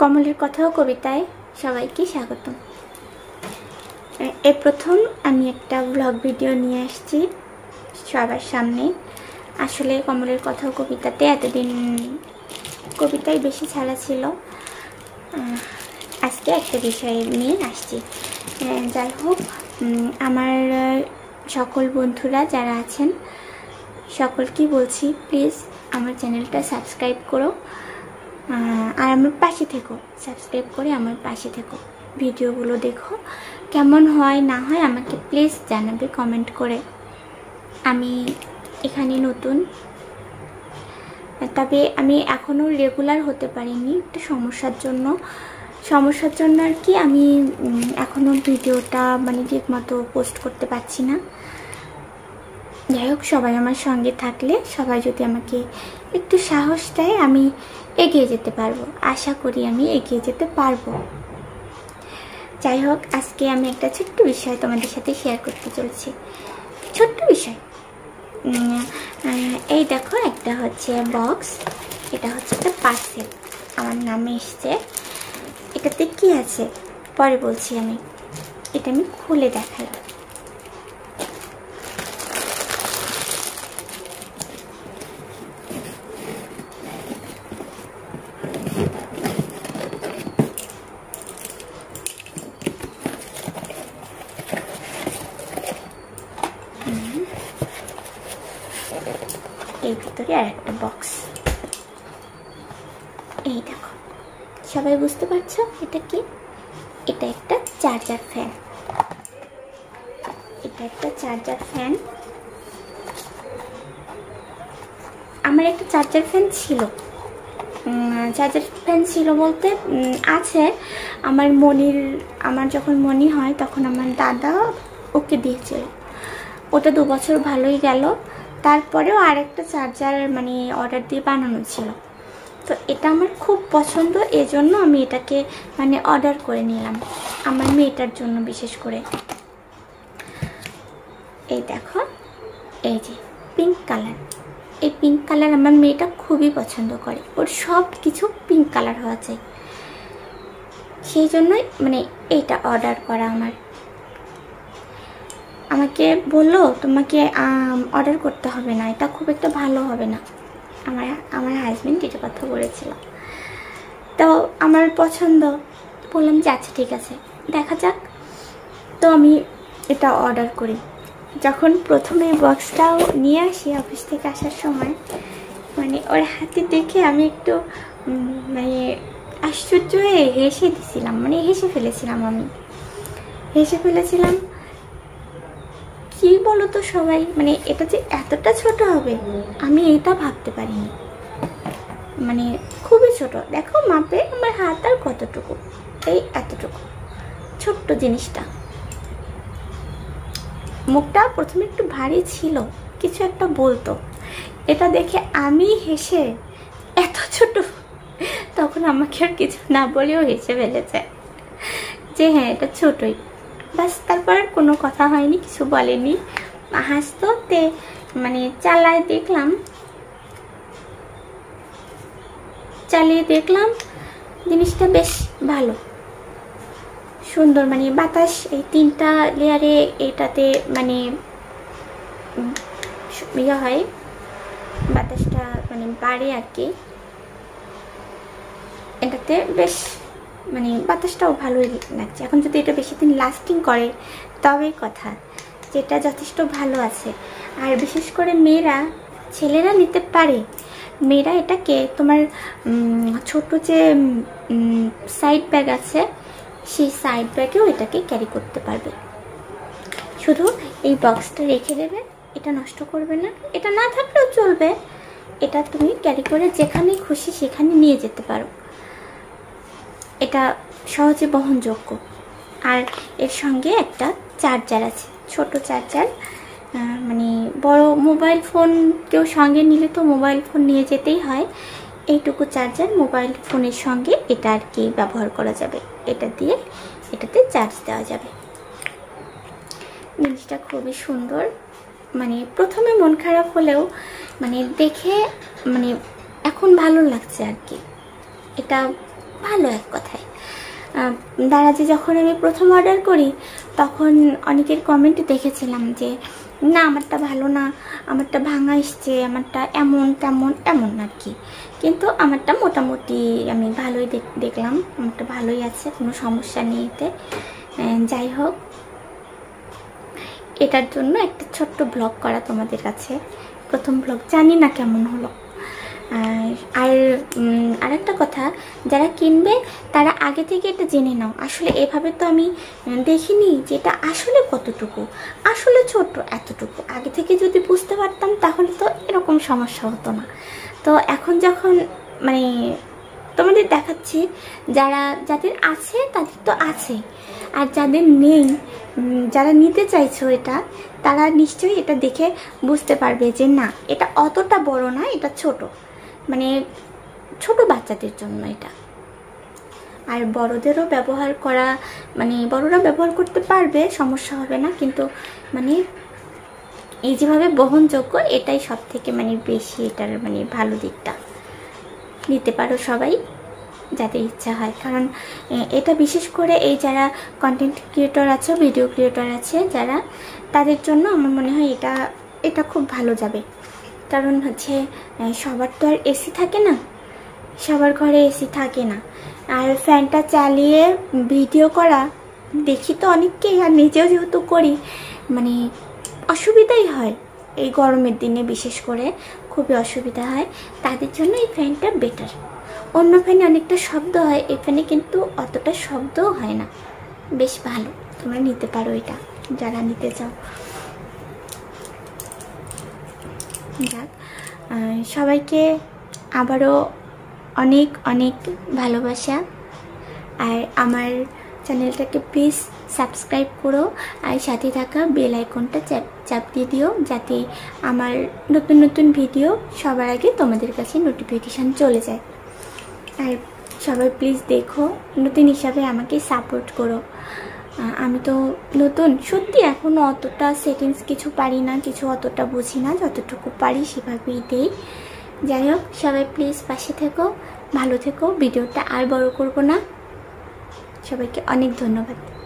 কমলের কথাও কবিতায় সবাইকে স্বাগতম। এই প্রথম আমি একটা ব্লগ ভিডিও নিয়ে আসছি সবার সামনে। আসলে কমলের কথাও কবিতাতে এতদিন কবিতাই বেশি ছাড়া ছিল। আজকে একটা বিষয় নিয়ে আসছি। যাই হোক আমার সকল বন্ধুরা যারা আছেন সকলকেই বলছি প্লিজ আমার চ্যানেলটা সাবস্ক্রাইব করো। আর আমার পাশে থেকো। সাবস্ক্রাইব করে আমার পাশে থেকো। ভিডিওগুলো দেখো। কেমন হয়, না হয় আমাকে প্লিজ জানাবে কমেন্ট করে। আমি এখানে নতুন। তবে আমি এখনও রেগুলার হতে পারিনি একটু সমস্যার জন্য। সমস্যার জন্য আর কি আমি এখনও ভিডিওটা মানে ঠিক মতো পোস্ট করতে পারছি না। যাই হোক, সবাই আমার সঙ্গে থাকলে সবাই যদি আমাকে একটু সাহস দেয়, আমি এগিয়ে যেতে পারব। আশা করি আমি এগিয়ে যেতে পারব। যাই হোক, আজকে আমি একটা ছোট্ট বিষয় তোমাদের সাথে শেয়ার করতে চলছি। ছোট্ট বিষয়। এই দেখো, একটা হচ্ছে বক্স এটা হচ্ছে একটা পার্সেল আমার নামে এসছে। এটাতে কি আছে? পরে বলছি আমি। এটা আমি খুলে দেখাই। এই ভিতরে আর একটা বক্স এই দেখো, সবাই বুঝতে পারছ এটা কি? এটা একটা চার্জার ফ্যান এটা একটা চার্জার ফ্যান আমার একটা চার্জার ফ্যান ছিল। চার্জার ফ্যান ছিল বলতে আছে। আমার মনির, আমার যখন মনি হয় তখন আমার দাদা ওকে দিয়েছিল। ওটা দু বছর ভালোই গেল। তারপরেও আরেকটা চার্জার মানে অর্ডার দিয়ে বানানো ছিল। তো এটা আমার খুব পছন্দ, এজন্য আমি এটাকে মানে অর্ডার করে নিলাম আমার মেয়েটার জন্য বিশেষ করে। এই দেখো, এই যে পিঙ্ক কালার এই পিঙ্ক কালার আমার মেয়েটা খুবই পছন্দ করে। ওর সব কিছু পিঙ্ক কালার হওয়া চাই। সেই জন্যই মানে এইটা অর্ডার করা আমার। আমাকে বলল, তোমাকে অর্ডার করতে হবে না, এটা খুব একটা ভালো হবে না। আমার আমার হাজব্যান্ড এটা কথা বলেছিল। তো আমার পছন্দ। বললাম যে আচ্ছা ঠিক আছে। দেখা যাক। তো আমি এটা অর্ডার করি। যখন প্রথমে বক্সটাও নিয়ে আসি অফিস থেকে আসার সময় মানে ওর হাতে দেখে আমি একটু মানে আশ্চর্য হয়ে হেসে দিছিলাম মানে হেসে ফেলেছিলাম আমি। হেসে ফেলেছিলাম। কি বলো তো সবাই? মানে এটা যে এতটা ছোট হবে, আমি এটা ভাবতে পারিনি। মানে খুবই ছোট। দেখো মাপে আমার হাত আর কতটুকু? এই এতটুকু। ছোট্ট জিনিসটা। মুখটা প্রথমে একটু ভারী ছিল, কিছু একটা বলতো। এটা দেখে আমি হেসে, এত ছোট? তখন আমাকে আর কিছু না বলেও হেসে ফেলেছে। যে হ্যাঁ এটা ছোটই। বাস, তারপর কোনো কথা হয়নি, কিছু বলেনি। হাসতো তে মানে চালায় দেখলাম। চালিয়ে দেখলাম, জিনিসটা বেশ ভালো। সুন্দর মানে বাতাস, এই তিনটা লেয়ারে এটাতে মানে ইয়ে হয়। বাতাসটা মানে বাড়ে আর কি। এটাতে বেশ মানে বাতাসটাও ভালোই লাগছে। এখন যদি এটা বেশি দিন লাস্টিং করে তবেই কথা, যেটা যথেষ্ট ভালো আছে। আর বিশেষ করে মেয়েরা, ছেলেরা নিতে পারে। মেয়েরা এটাকে তোমার ছোট যে সাইড ব্যাগ আছে, সেই সাইড ব্যাগেও এটাকে ক্যারি করতে পারবে। শুধু এই বক্সটা রেখে দেবে, এটা নষ্ট করবে না। এটা না থাকলেও চলবে। এটা তুমি ক্যারি করে যেখানে খুশি সেখানে নিয়ে যেতে পারো। এটা সহজে বহনযোগ্য। আর এর সঙ্গে একটা চার্জার আছে, ছোট চার্জার। মানে বড় মোবাইল ফোন কেউ সঙ্গে নিলে তো মোবাইল ফোন নিয়ে যেতেই হয়। এইটুকু চার্জার মোবাইল ফোনের সঙ্গে এটা আর কি ব্যবহার করা যাবে। এটা দিয়ে এটাতে চার্জ দেওয়া যাবে। জিনিসটা খুবই সুন্দর। মানে প্রথমে মন খারাপ হলেও মানে দেখে মানে এখন ভালো লাগছে আর কি। এটা ভালো এক কথায়। দারাজে যখন আমি প্রথম অর্ডার করি, তখন অনেকের কমেন্ট দেখেছিলাম যে, না, আমারটা ভালো না, আমারটা ভাঙা এসছে, আমারটা এমন, তেমন, এমন আর কি। কিন্তু আমারটা মোটামুটি আমি ভালোই দেখলাম, আমারটা ভালোই আছে, কোনো সমস্যা নেই এতে। যাই হোক, এটার জন্য একটা ছোট্ট ব্লগ করা তোমাদের কাছে। প্রথম ব্লগ জানি না কেমন হলো। আর আরেকটা কথা, যারা কিনবে, তারা আগে থেকে এটা জেনে নাও। আসলে এভাবে তো আমি দেখিনি যে এটা আসলে কতটুকু। আসলে ছোট এতটুকু। আগে থেকে যদি বুঝতে পারতাম, তাহলে তো এরকম সমস্যা হতো না। তো এখন যখন মানে তোমাদের দেখাচ্ছি, যারা, যাদের আছে, তাদের তো আছে। আর যাদের নেই যারা নিতে চাইছো এটা, তারা নিশ্চয়ই এটা দেখে বুঝতে পারবে যে না, এটা অতটা বড় না, এটা ছোট। মানে ছোট বাচ্চাদের জন্য এটা। আর বড়দেরও ব্যবহার করা মানে বড়রা ব্যবহার করতে পারবে, সমস্যা হবে না, কিন্তু মানে এই যেভাবে বহনযোগ্য, এটাই সব থেকে মানে বেশি এটার মানে ভালো দিকটা। নিতে পারো সবাই, যাদের ইচ্ছা হয়। কারণ এটা বিশেষ করে এই যারা কন্টেন্ট ক্রিয়েটর আছে ভিডিও ক্রিয়েটর আছে, যারা, তাদের জন্য আমার মনে হয় এটা এটা খুব ভালো যাবে। কারণ হচ্ছে সবার তো আর এসি থাকে না। সবার ঘরে এসি থাকে না। আর ফ্যানটা চালিয়ে ভিডিও করা, দেখি তো অনেককেই, আর নিজেও যেহেতু করি মানে অসুবিধাই হয়। এই গরমের দিনে বিশেষ করে খুবই অসুবিধা হয়। তাদের জন্য এই ফ্যানটা বেটার। অন্য ফ্যানে অনেকটা শব্দ হয়, এই ফ্যানে কিন্তু অতটা শব্দও হয় না। বেশ ভালো, তোমরা নিতে পারো এটা, যারা নিতে চাও। যাক সবাইকে আবারও অনেক অনেক ভালোবাসা। আর আমার চ্যানেলটাকে প্লিজ সাবস্ক্রাইব করো, আর সাথে থাকা বেল আইকনটা চাপ চাপ দিয়ে দিও, যাতে আমার নতুন নতুন ভিডিও সবার আগে তোমাদের কাছে নোটিফিকেশান চলে যায়। আর সবাই প্লিজ দেখো, নতুন হিসাবে আমাকে সাপোর্ট করো। আমি তো নতুন। সত্যি এখনও অতটা সেটিংস কিছু পারি না, কিছু অতটা বুঝি না। যতটুকু পারি সেভাবেই দেই। যাই হোক, সবাই প্লিজ পাশে থেকো, ভালো থেকো। ভিডিওটা আর বড় করব না। সবাইকে অনেক ধন্যবাদ।